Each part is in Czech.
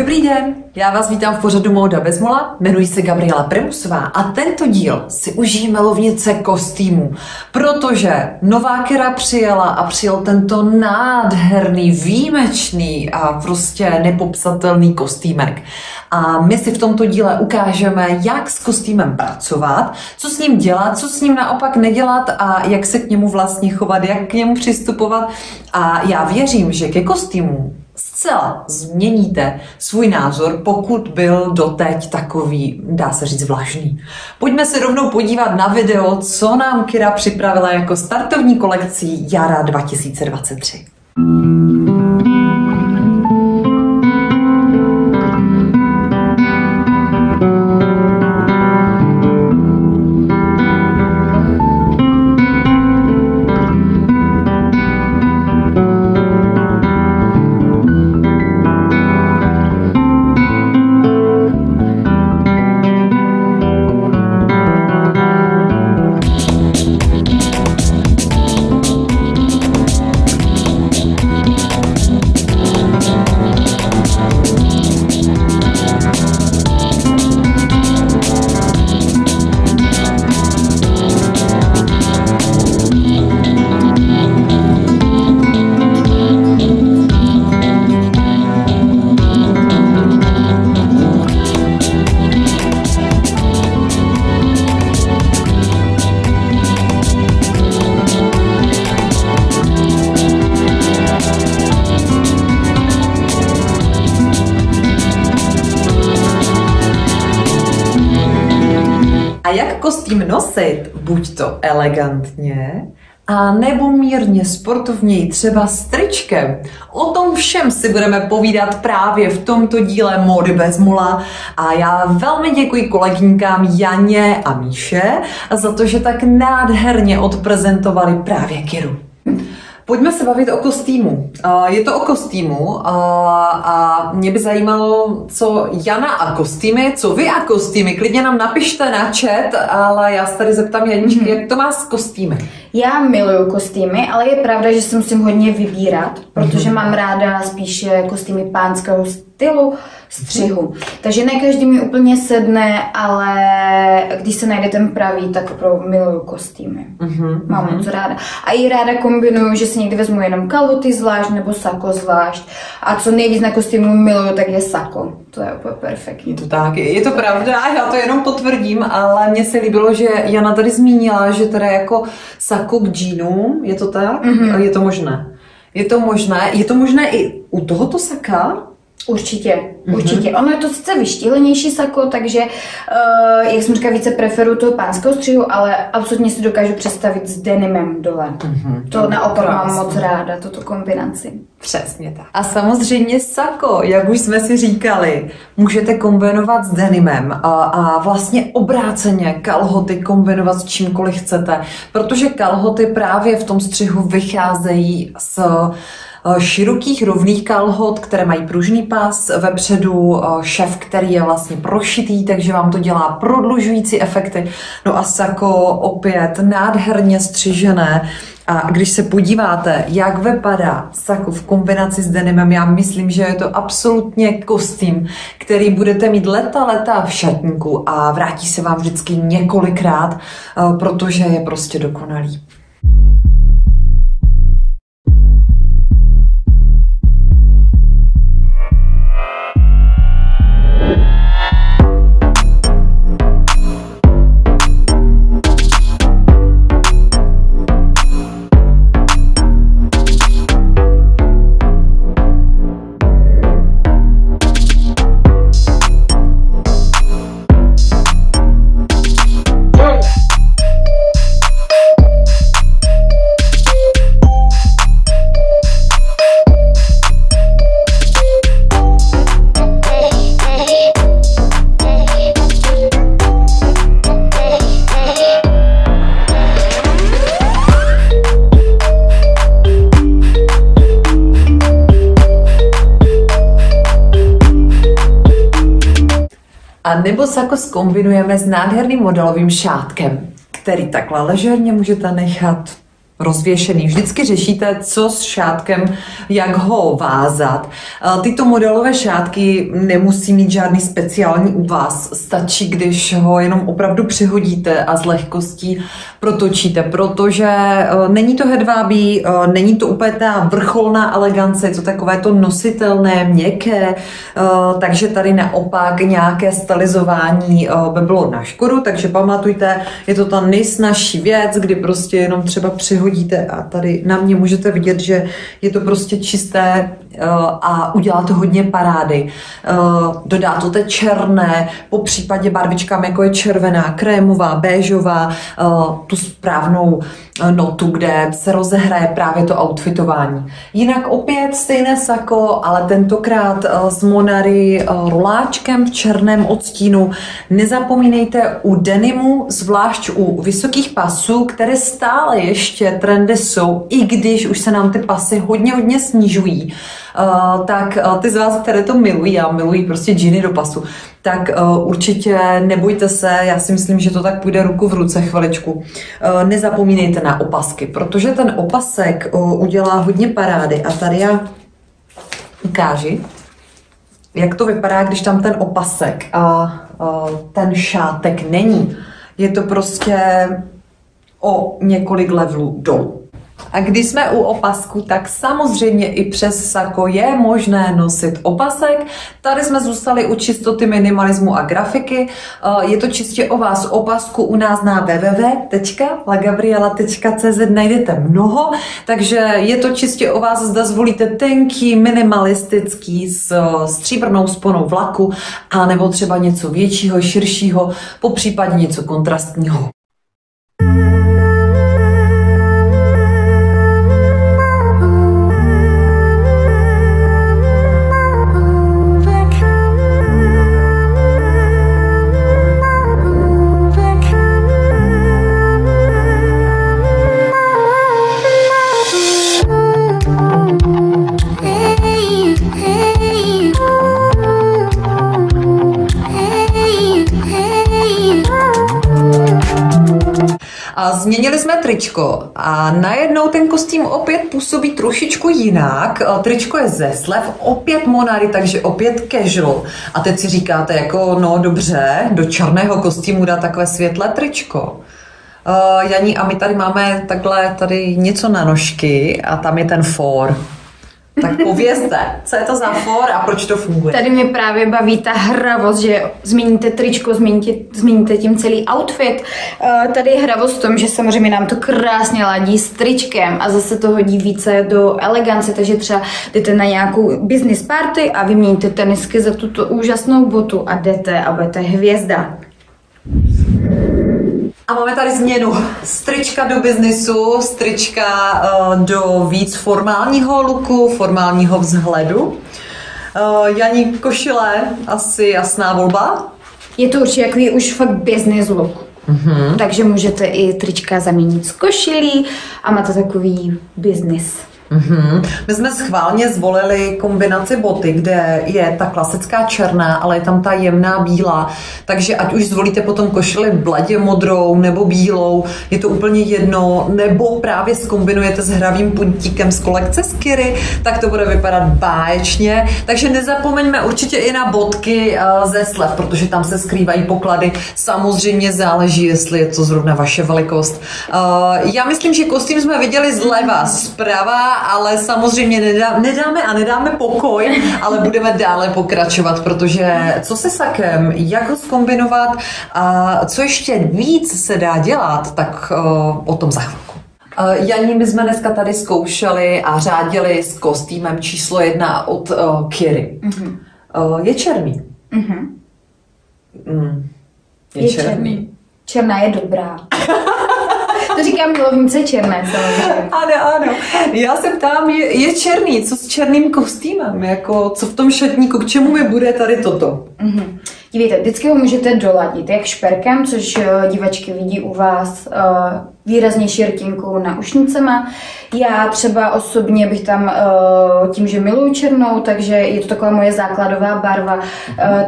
Dobrý den, já vás vítám v pořadu Móda bez mola, jmenuji se Gabriela Primusová a tento díl si užijeme lovnice kostýmů, protože nová Kera přijela a přijel tento nádherný, výjimečný a prostě nepopsatelný kostýmek. A my si v tomto díle ukážeme, jak s kostýmem pracovat, co s ním dělat, co s ním naopak nedělat a jak se k němu vlastně chovat, jak k němu přistupovat. A já věřím, že ke kostýmu zcela změníte svůj názor, pokud byl doteď takový, dá se říct, vlažný. Pojďme se rovnou podívat na video, co nám Kira připravila jako startovní kolekci Jara 2023. kostým nosit? Buď to elegantně, a nebo mírně sportovněji, třeba s tričkem. O tom všem si budeme povídat právě v tomto díle Mody bez mula a já velmi děkuji kolegyňkám Janě a Míše za to, že tak nádherně odprezentovali právě Kiru. Pojďme se bavit o kostýmu. Je to o kostýmu a mě by zajímalo, co Jana a kostýmy, co vy a kostýmy. Klidně nám napište na chat, ale já se tady zeptám Janíčky, mm-hmm. jak to má s kostýmy? Já miluju kostýmy, ale je pravda, že se musím hodně vybírat, protože mm-hmm. mám ráda spíše kostýmy pánského stylu, střihu. Takže ne každý mi úplně sedne, ale když se najde ten pravý, tak pro miluju kostýmy. Mm-hmm. Mám moc ráda. A i ráda kombinuju, že si někdy vezmu jenom kalhoty zvlášť nebo sako zvlášť. A co nejvíc na kostýmu miluju, tak je sako. To je úplně perfektní. Je to tak, je to pravda, já to jenom potvrdím, ale mně se líbilo, že Jana tady zmínila, že teda jako sako k džínům, je to tak? Mm-hmm. Je to možné. Je to možné, je to možné i u tohoto saka? Určitě, mm-hmm. určitě. Ono je to sice vyštílenější sako, takže, uh, jak jsem říkala, více preferuju toho pánského střihu, ale absolutně si dokážu představit s denimem dole. Mm-hmm. To no, naopak krásný. mám moc ráda, tuto kombinaci. Přesně tak. A samozřejmě sako, jak už jsme si říkali, můžete kombinovat s denimem a, a vlastně obráceně kalhoty kombinovat s čímkoliv chcete, protože kalhoty právě v tom střihu vycházejí s širokých rovných kalhot, které mají pružný pás vepředu, eh, šef, který je vlastně prošitý, takže vám to dělá prodlužující efekty. No a sako opět nádherně střižené, a když se podíváte, jak vypadá sako v kombinaci s denimem, já myslím, že je to absolutně kostým, který budete mít leta, leta v šatníku a vrátí se vám vždycky několikrát, eh, protože je prostě dokonalý. A nebo sako skombinujeme s nádherným modelovým šátkem, který takhle ležerně můžete nechat rozvěšený. Vždycky řešíte, co s šátkem, jak ho vázat. Tyto modelové šátky nemusí mít žádný speciální úvaz. Stačí, když ho jenom opravdu přihodíte a s lehkostí protočíte, protože e, není to hedvábí, e, není to úplně ta vrcholná elegance, je to takové to nositelné, měkké, takže tady naopak nějaké stylizování by bylo na škodu, takže pamatujte, je to ta nejsnažší věc, kdy prostě jenom třeba přihodíte a tady na mě můžete vidět, že je to prostě čisté a udělá to hodně parády. Dodá to té černé, po případě barvičkám, jako je červená, krémová, béžová, tu správnou eh, notu, kde se rozehraje právě to outfitování. Jinak opět stejné sako, ale tentokrát eh, s Monary eh, roláčkem v černém odstínu. Nezapomínejte u denimu, zvlášť u vysokých pasů, které stále ještě trendy jsou, i když už se nám ty pasy hodně, hodně snižují. Tak ty z vás, které to milují, já miluji prostě džiny do pasu, tak uh, určitě nebojte se, já si myslím, že to tak půjde ruku v ruce chviličku. Uh, nezapomínejte na opasky, protože ten opasek uh, udělá hodně parády a tady já ukáži, jak to vypadá, když tam ten opasek a ten šátek není. Je to prostě o několik levelů dolů. A když jsme u opasku, tak samozřejmě i přes sako je možné nosit opasek. Tady jsme zůstali u čistoty minimalismu a grafiky. Eh, je to čistě o vás. Opasku u nás na www.lagabriela.cz najdete mnoho, takže je to čistě o vás, zda zvolíte tenký, minimalistický s stříbrnou sponou vlaku, a nebo třeba něco většího, širšího, po případě něco kontrastního. A změnili jsme tričko a najednou ten kostým opět působí trošičku jinak. Tričko je ze slev, opět Monary, takže opět casual. A teď si říkáte jako, no dobře, do černého kostýmu dá takové světlé tričko. Uh, Janí, a my tady máme takhle tady něco na nožky a tam je ten for. Tak povězte, co je to za for a proč to funguje? Tady mi právě baví ta hravost, že změníte tričko, změníte, změníte tím celý outfit. Uh, tady je hravost v tom, že samozřejmě nám to krásně ladí s tričkem a zase to hodí více do elegance, takže třeba jdete na nějakou business party a vyměníte tenisky za tuto úžasnou botu a jdete a budete hvězda. A máme tady změnu. Strička do biznisu, strička uh, do víc formálního luku, formálního vzhledu. Uh, Janí košile, asi jasná volba. Je to určitě jaký už fakt business look. Mm-hmm. Takže můžete i trička zaměnit s košilí a máte takový business. Mm-hmm. My jsme schválně zvolili kombinaci boty, kde je ta klasická černá, ale je tam ta jemná bílá. Takže ať už zvolíte potom košili bledě modrou nebo bílou, je to úplně jedno, nebo právě skombinujete s hravým puntíkem z kolekce Skiry, tak to bude vypadat báječně. Takže nezapomeňme určitě i na botky eh, ze slev, protože tam se skrývají poklady. Samozřejmě záleží, jestli je to zrovna vaše velikost. Eh, já myslím, že kostým jsme viděli zleva, zprava ale samozřejmě nedá, nedáme a nedáme pokoj, ale budeme dále pokračovat, protože co se sakem, jak ho zkombinovat a co ještě víc se dá dělat, tak uh, o tom za chvilku. Uh, Janí, my jsme dneska tady zkoušeli a řádili s kostýmem číslo jedna od uh, Kiry. Mm-hmm. Uh, je černý. Mm-hmm. Mm. Je, je černý. černý. Černá je dobrá. To říkám milovnice černé, samozřejmě. Ano, ano. Já se ptám, je, je černý, co s černým kostýmem? Jako, co v tom šatníku, k čemu mi bude tady toto? Mm-hmm. Dívejte, vždycky ho můžete doladit, jak šperkem, což eh, divačky vidí u vás uh, výrazně širtinkou na ušnicema. Já třeba osobně bych tam uh, tím, že miluju černou, takže je to taková moje základová barva,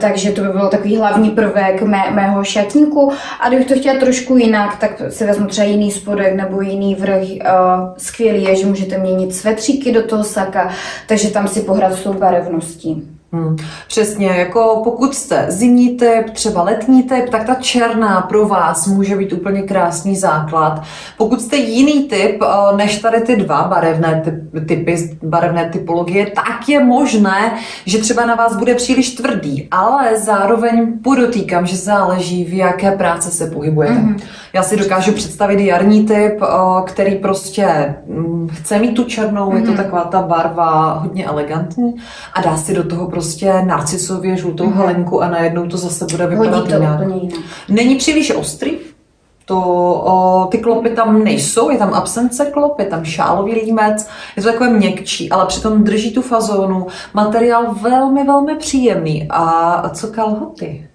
takže to by byl takový hlavní prvek mé, mého šatníku. A kdybych to chtěla trošku jinak, tak si vezmu třeba jiný spodek nebo jiný vrch. Skvělý je, že můžete měnit svetříky do toho saka, takže tam si pohrát s tou barevností. Hmm, přesně, jako pokud jste zimní typ, třeba letní typ, tak ta černá pro vás může být úplně krásný základ. Pokud jste jiný typ eh, než tady ty dva barevné typy, barevné typologie, tak je možné, že třeba na vás bude příliš tvrdý, ale zároveň podotýkám, že záleží, v jaké práce se pohybujete. Mm-hmm. Já si dokážu představit jarní typ, eh, který prostě mm, chce mít tu černou, mm-hmm. je to mhm. taková ta barva hodně elegantní a dá si do toho prostě prostě narcisově žlutou mm-hmm. halenku a najednou to zase bude vypadat to jinak. jinak. Není příliš ostrý, to, o, ty klopy tam nejsou, je tam absence klop, je tam šálový límec, je to takové měkčí, ale přitom drží tu fazónu. Materiál velmi, velmi příjemný. A co kalhoty?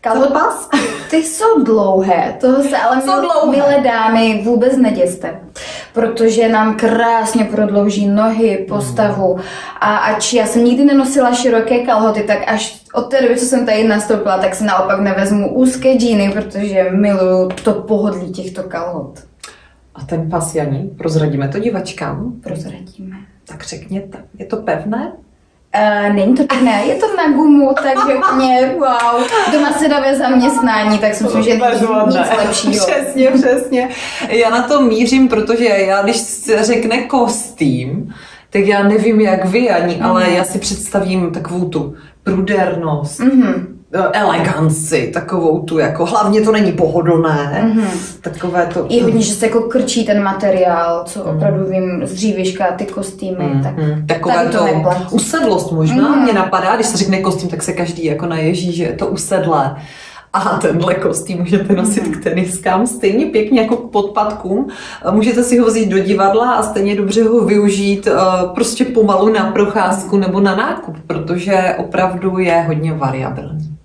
Kalhopas? Ty jsou dlouhé, toho se ale jsou milé dámy vůbec neděste, protože nám krásně prodlouží nohy, postavu a ač já jsem nikdy nenosila široké kalhoty, tak až od té doby, co jsem tady nastoupila, tak si naopak nevezmu úzké džíny, protože miluju to pohodlí těchto kalhot. A ten pas Janí, prozradíme to divačkám? Prozradíme. Tak řekněte, je to pevné? Uh, není to tak, ne, je to na gumu, takže mě, wow, doma se dáme zaměstnání, tak si myslím, že nic lepšího. Přesně, přesně. Já na to mířím, protože já, když se řekne kostým, tak já nevím, jak vy ani, ale mm. já si představím takovou tu prudernost, mm-hmm eleganci, takovou tu, jako hlavně to není pohodlné, mm-hmm. takové to... I hodně, že se jako krčí ten materiál, co mm. opravdu vím z dřívěžka, ty kostýmy, mm. tak Takové to, to usedlost možná mm. mě napadá, když se řekne kostým, tak se každý jako naježí, že je to usedlé. A tenhle kostým můžete nosit k teniskám stejně pěkně jako k podpadkům. Můžete si ho vzít do divadla a stejně dobře ho využít eh, prostě pomalu na procházku nebo na nákup, protože opravdu je hodně variabilní.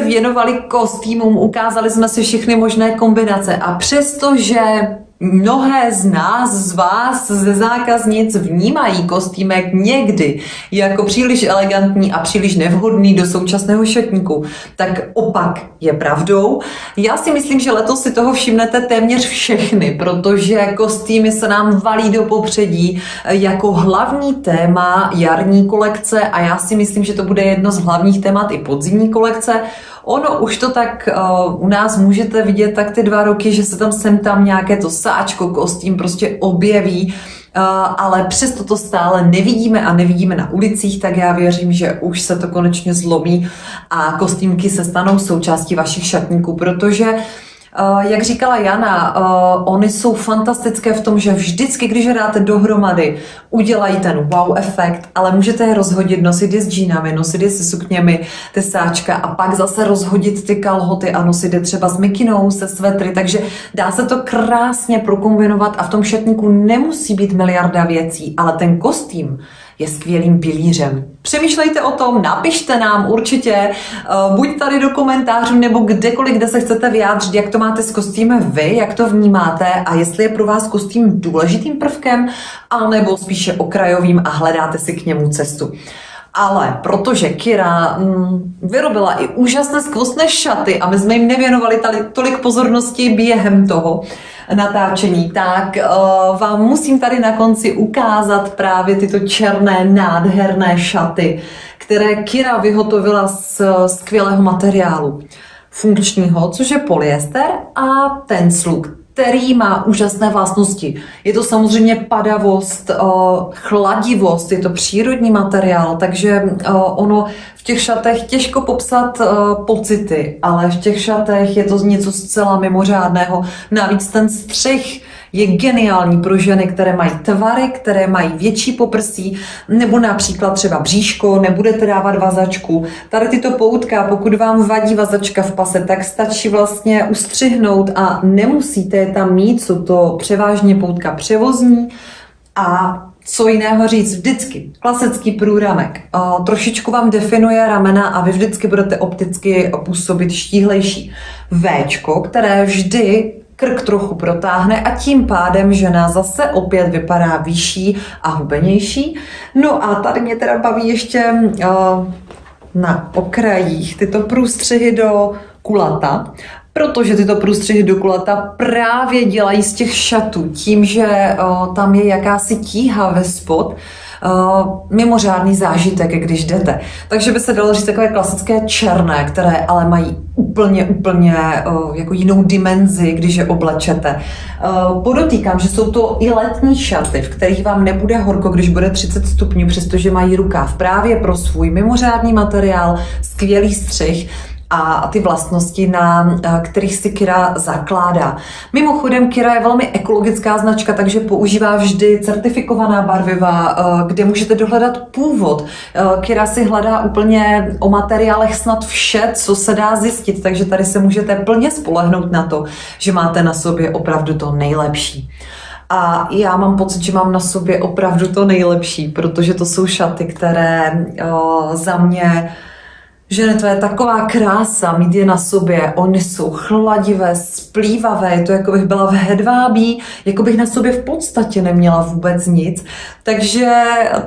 Věnovali kostýmům, ukázali jsme si všechny možné kombinace a přestože Mnohé z nás, z vás, ze zákaznic vnímají kostýmek někdy jako příliš elegantní a příliš nevhodný do současného šatníku. Tak opak je pravdou. Já si myslím, že letos si toho všimnete téměř všechny, protože kostýmy se nám valí do popředí jako hlavní téma jarní kolekce a já si myslím, že to bude jedno z hlavních témat i podzimní kolekce. Ono už to tak uh, u nás můžete vidět tak ty dva roky, že se tam sem tam nějaké to sáčko, kostým prostě objeví, uh, ale přesto to stále nevidíme a nevidíme na ulicích, tak já věřím, že už se to konečně zlomí a kostýmky se stanou součástí vašich šatníků, protože uh, jak říkala Jana, uh, oni jsou fantastické v tom, že vždycky, když je dáte dohromady, udělají ten wow efekt, ale můžete je rozhodit, nosit je s džínami, nosit je se sukněmi, ty sáčka a pak zase rozhodit ty kalhoty a nosit je třeba s mikinou, se svetry, takže dá se to krásně prokombinovat a v tom šatníku nemusí být miliarda věcí, ale ten kostým je skvělým pilířem. Přemýšlejte o tom, napište nám určitě, eh, buď tady do komentářů nebo kdekoliv, kde se chcete vyjádřit, jak to máte s kostýmem vy, jak to vnímáte a jestli je pro vás kostým důležitým prvkem, anebo spíše okrajovým a hledáte si k němu cestu. Ale protože Kira mm, vyrobila i úžasné skvostné šaty a my jsme jim nevěnovali tady tolik pozornosti během toho natáčení, tak uh, vám musím tady na konci ukázat právě tyto černé nádherné šaty, které Kira vyhotovila z skvělého materiálu funkčního, což je polyester a ten sluk který má úžasné vlastnosti. Je to samozřejmě padavost, chladivost, je to přírodní materiál, takže ono v těch šatech těžko popsat pocity, ale v těch šatech je to něco zcela mimořádného. Navíc ten střih je geniální pro ženy, které mají tvary, které mají větší poprsí, nebo například třeba bříško, nebudete dávat vazačku. Tady tyto poutka, pokud vám vadí vazačka v pase, tak stačí vlastně ustřihnout a nemusíte je tam mít, jsou to převážně poutka převozní a co jiného říct, vždycky klasický průramek. O, trošičku vám definuje ramena a vy vždycky budete opticky působit štíhlejší. Véčko, které vždy krk trochu protáhne a tím pádem žena zase opět vypadá vyšší a hubenější. No a tady mě teda baví ještě uh, na okrajích tyto průstřihy do kulata, protože tyto průstřihy do kulata právě dělají z těch šatů tím, že uh, tam je jakási tíha ve spod, uh, mimořádný zážitek, když jdete. Takže by se dalo říct takové klasické černé, které ale mají úplně, úplně uh, jako jinou dimenzi, když je oblečete. Uh, podotýkám, že jsou to i letní šaty, v kterých vám nebude horko, když bude 30 stupňů, přestože mají rukáv právě pro svůj mimořádný materiál, skvělý střih a ty vlastnosti, na kterých si Kira zakládá. Mimochodem, Kira je velmi ekologická značka, takže používá vždy certifikovaná barviva, kde můžete dohledat původ. Kira si hledá úplně o materiálech snad vše, co se dá zjistit, takže tady se můžete plně spolehnout na to, že máte na sobě opravdu to nejlepší. A já mám pocit, že mám na sobě opravdu to nejlepší, protože to jsou šaty, které o, za mě Ženy, to je taková krása mít je na sobě. Oni jsou chladivé, splývavé, je to jako bych byla v hedvábí, jako bych na sobě v podstatě neměla vůbec nic. Takže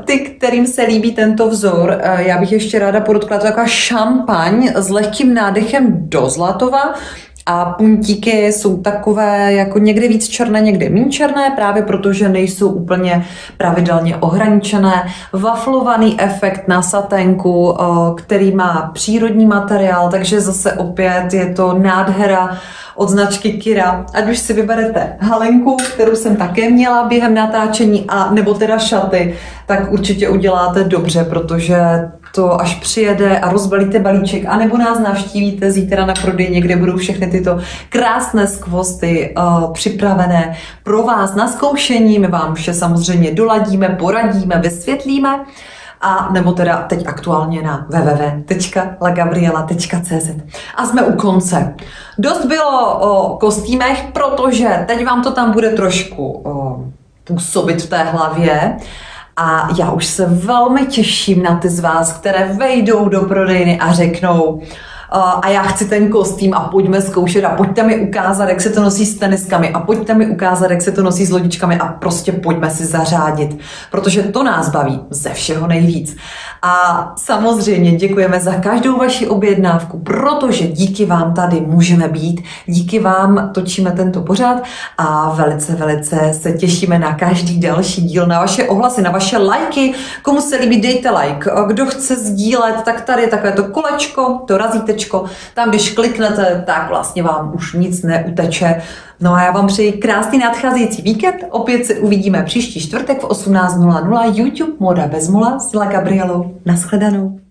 ty, kterým se líbí tento vzor, eh, já bych ještě ráda podotkla, to taková šampaň s lehkým nádechem do zlatova, a puntíky jsou takové jako někdy víc černé, někdy méně černé, právě protože nejsou úplně pravidelně ohraničené. Waflovaný efekt na saténku, který má přírodní materiál, takže zase opět je to nádhera od značky Kira. Ať už si vyberete halenku, kterou jsem také měla během natáčení, a nebo teda šaty, tak určitě uděláte dobře, protože to až přijede a rozbalíte balíček, anebo nás navštívíte zítra na prodej, kde budou všechny tyto krásné skvosty uh, připravené pro vás na zkoušení. My vám vše samozřejmě doladíme, poradíme, vysvětlíme a nebo teda teď aktuálně na www.lagabriela.cz. A jsme u konce. Dost bylo o kostýmech, protože teď vám to tam bude trošku o, působit v té hlavě. A já už se velmi těším na ty z vás, které vejdou do prodejny a řeknou, a já chci ten kostým a pojďme zkoušet a pojďte mi ukázat, jak se to nosí s teniskami a pojďte mi ukázat, jak se to nosí s lodičkami a prostě pojďme si zařádit, protože to nás baví ze všeho nejvíc. A samozřejmě děkujeme za každou vaši objednávku, protože díky vám tady můžeme být, díky vám točíme tento pořád a velice, velice se těšíme na každý další díl, na vaše ohlasy, na vaše lajky. Komu se líbí, dejte like. Kdo chce sdílet, tak tady je takové to kolečko, to razítečko. Tam, když kliknete, tak vlastně vám už nic neuteče. No a já vám přeji krásný nadcházející víkend. Opět se uvidíme příští čtvrtek v 18.00 YouTube Moda bez mula s La Gabrielou. Naschledanou.